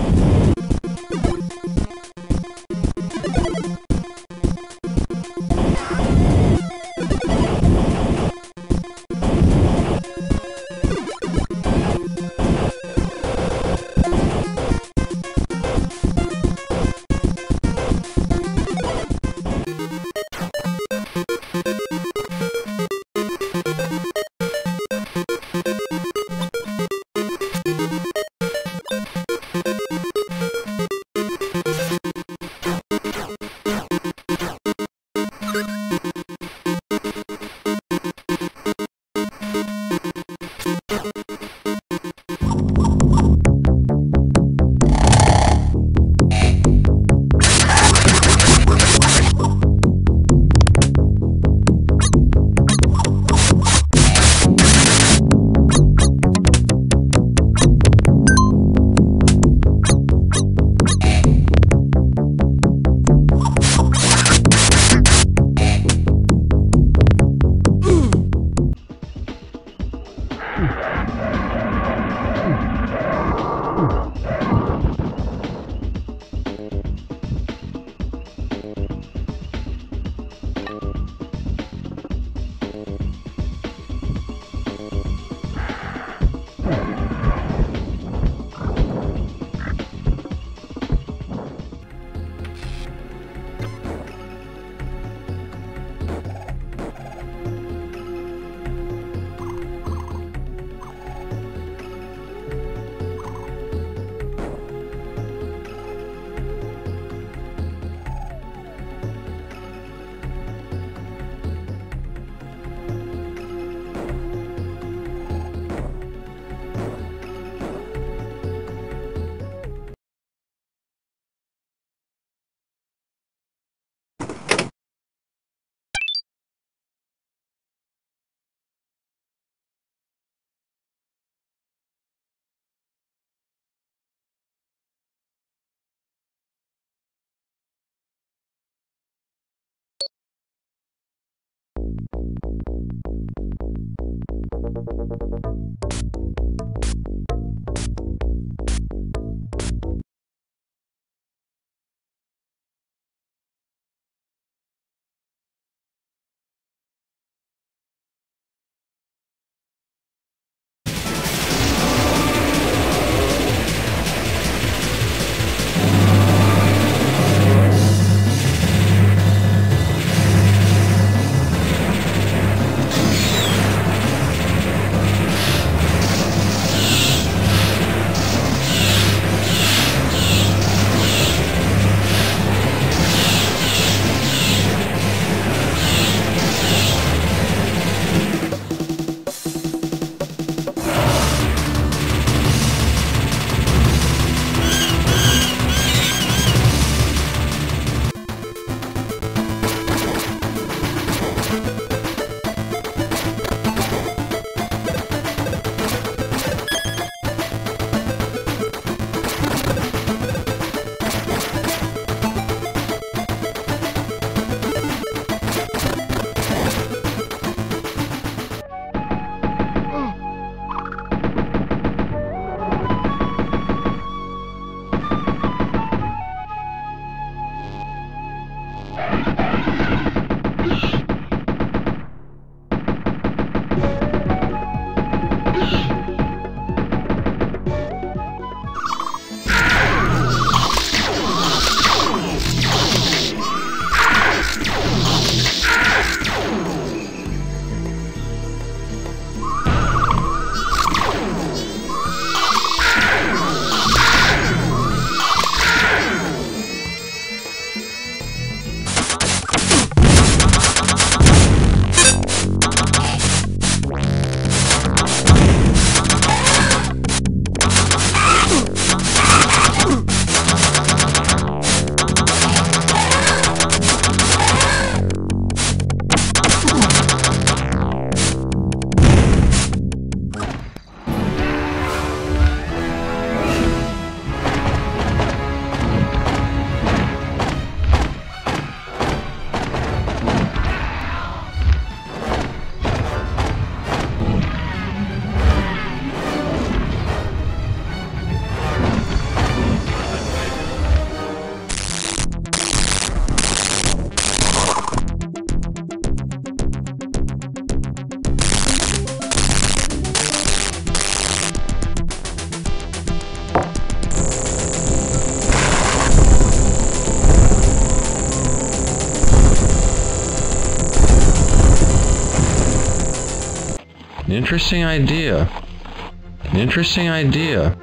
Oh, my God. Thank you. Interesting idea. An Interesting idea.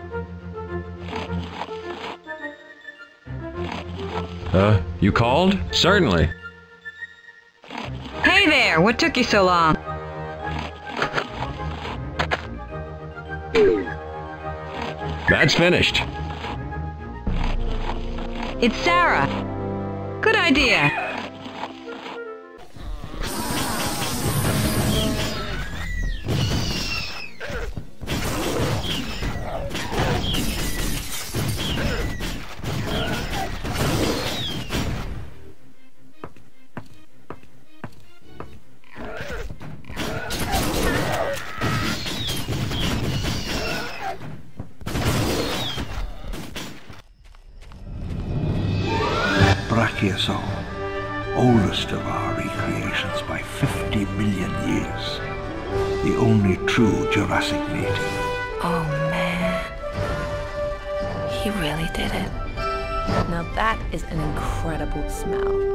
Uh, you called? Certainly. Hey there, what took you so long? That's finished. It's Sarah. Good idea. Brachiosaur, oldest of our recreations by 50 million years. The only true Jurassic native. Oh man. He really did it. Now that is an incredible smell.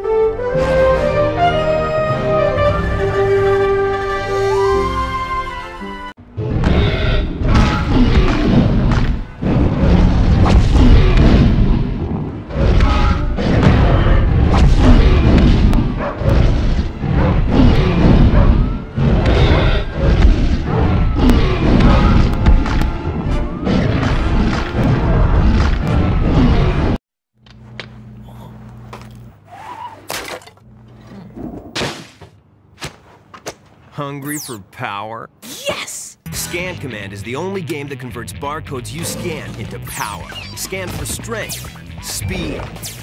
Hungry for power? Yes! Scan Command is the only game that converts barcodes you scan into power. Scan for strength, speed,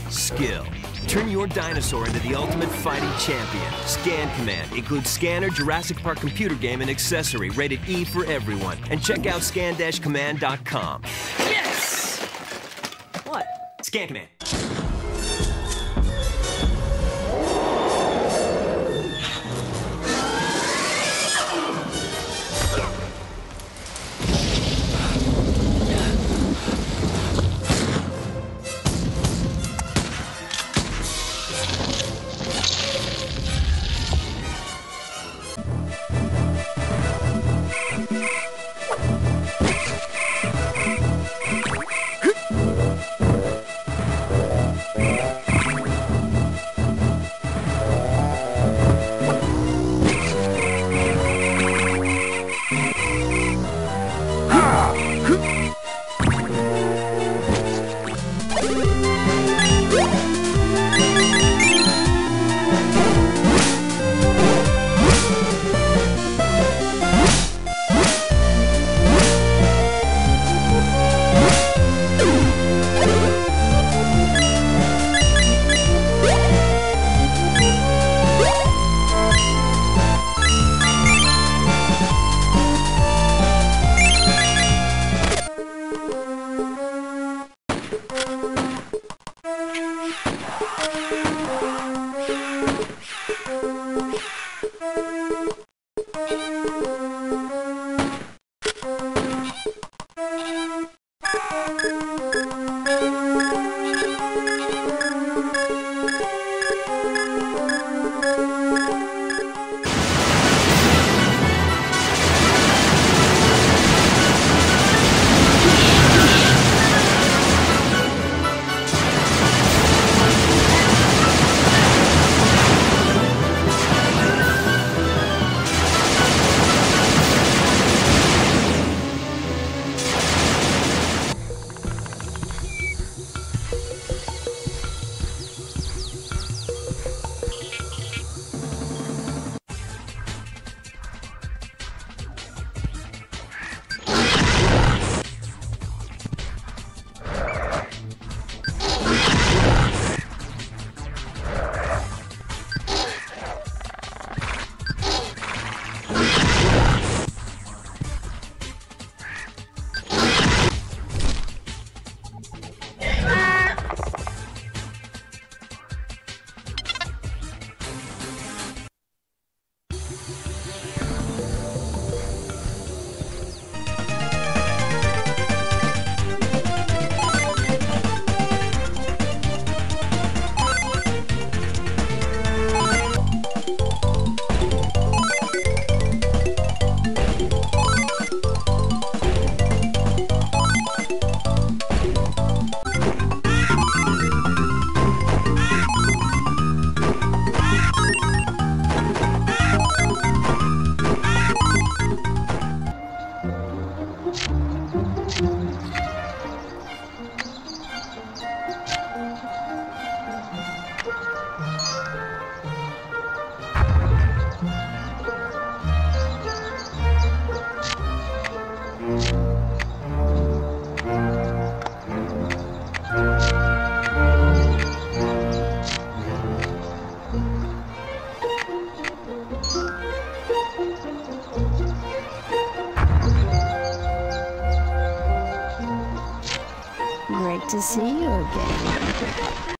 skill. Turn your dinosaur into the ultimate fighting champion. Scan Command includes scanner, Jurassic Park computer game, and accessory rated E for everyone. And check out scan-command.com. Yes! What? Scan Command. Great to see you again.